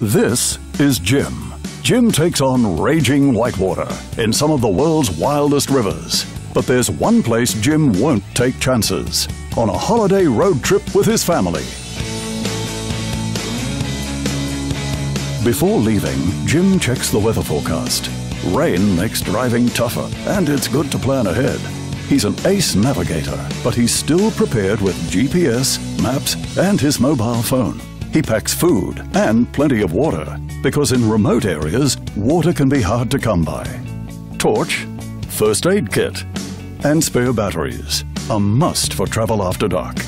This is Jim. Jim takes on raging whitewater in some of the world's wildest rivers. But there's one place Jim won't take chances on a holiday road trip with his family. Before leaving, Jim checks the weather forecast. Rain makes driving tougher, and it's good to plan ahead. He's an ace navigator, but he's still prepared with GPS, maps, and his mobile phone. He packs food and plenty of water, because in remote areas, water can be hard to come by. Torch, first aid kit, and spare batteries, a must for travel after dark.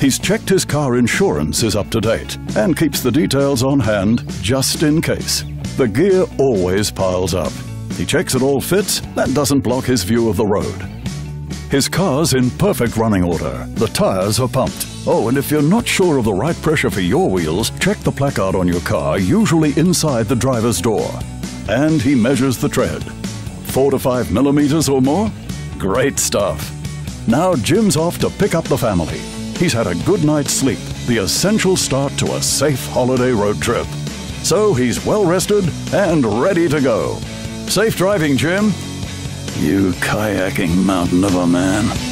He's checked his car insurance is up to date and keeps the details on hand just in case. The gear always piles up. He checks it all fits and doesn't block his view of the road. His car's in perfect running order. The tires are pumped. Oh, and if you're not sure of the right pressure for your wheels, check the placard on your car, usually inside the driver's door. And he measures the tread. Four to five millimeters or more? Great stuff. Now Jim's off to pick up the family. He's had a good night's sleep, the essential start to a safe holiday road trip. So he's well rested and ready to go. Safe driving, Jim. You kayaking mountain of a man.